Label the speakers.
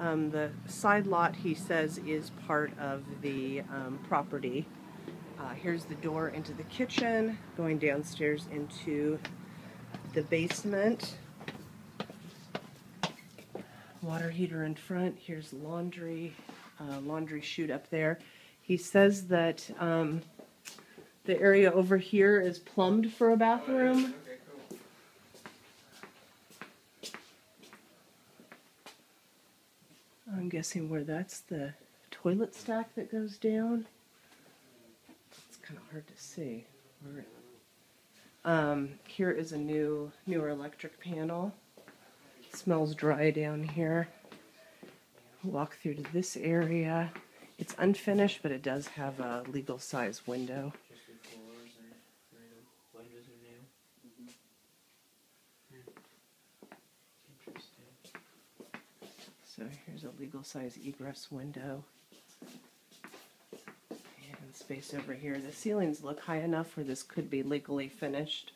Speaker 1: Um, the side lot, he says, is part of the um, property. Uh, here's the door into the kitchen, going downstairs into the basement. Water heater in front. Here's laundry, uh, laundry chute up there. He says that um, the area over here is plumbed for a bathroom. I'm guessing where that's the toilet stack that goes down. It's kind of hard to see. Um, here is a new, newer electric panel. smells dry down here. Walk through to this area. It's unfinished, but it does have a legal size window. So here's a legal size egress window. And space over here. The ceilings look high enough where this could be legally finished.